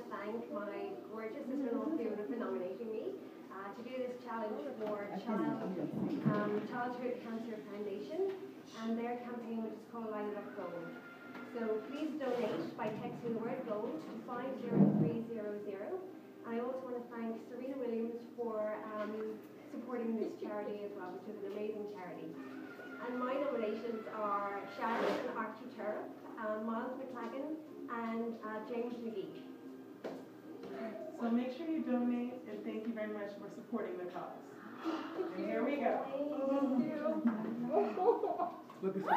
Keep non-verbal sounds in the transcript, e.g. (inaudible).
to thank my gorgeous sister-in-law Fiona for nominating me uh, to do this challenge for Child, um, Childhood Cancer Foundation and their campaign which is called Light It Up Gold. So please donate by texting the word gold to 50300. And I also want to thank Serena Williams for um, supporting this charity as well, which is an amazing charity. And my nominations are Sharon and Archie Turriff, uh, Miles Maclagan, and uh, James McGee. So make sure you donate, and thank you very much for supporting the cause. And here we go. (laughs) Look at me.